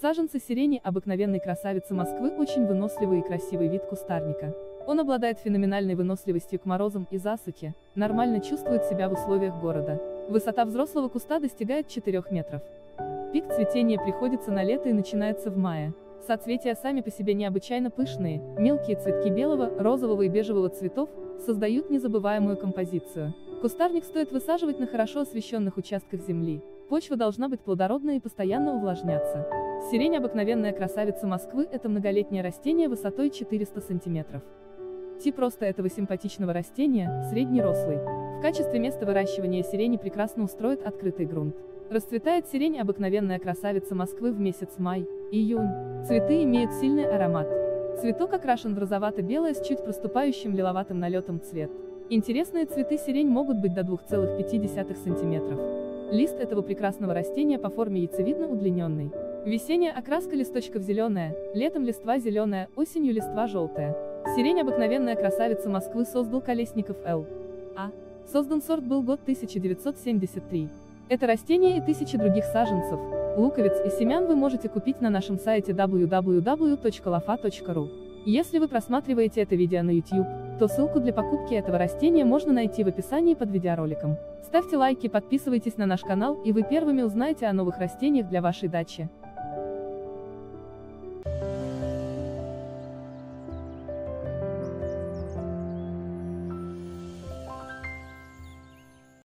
Саженцы сирени обыкновенной красавицы Москвы очень выносливый и красивый вид кустарника. Он обладает феноменальной выносливостью к морозам и засухе, нормально чувствует себя в условиях города. Высота взрослого куста достигает 4 метров. Пик цветения приходится на лето и начинается в мае. Соцветия сами по себе необычайно пышные, мелкие цветки белого, розового и бежевого цветов создают незабываемую композицию. Кустарник стоит высаживать на хорошо освещенных участках земли. Почва должна быть плодородной и постоянно увлажняться. Сирень обыкновенная красавица Москвы – это многолетнее растение высотой 400 сантиметров. Тип роста этого симпатичного растения – среднерослый. В качестве места выращивания сирени прекрасно устроит открытый грунт. Расцветает сирень обыкновенная красавица Москвы в месяц май, июнь. Цветы имеют сильный аромат. Цветок окрашен в розовато-белое с чуть проступающим лиловатым налетом цвет. Интересные цветы сирень могут быть до 2,5 см. Лист этого прекрасного растения по форме яйцевидно удлиненный. Весенняя окраска листочков зеленая, летом листва зеленая, осенью листва желтая. Сирень обыкновенная красавица Москвы создал Колесников Л. А. Создан сорт был год 1973. Это растение и тысячи других саженцев, луковиц и семян вы можете купить на нашем сайте www.lafa.ru. Если вы просматриваете это видео на YouTube, то ссылку для покупки этого растения можно найти в описании под видеороликом. Ставьте лайки, подписывайтесь на наш канал, и вы первыми узнаете о новых растениях для вашей дачи.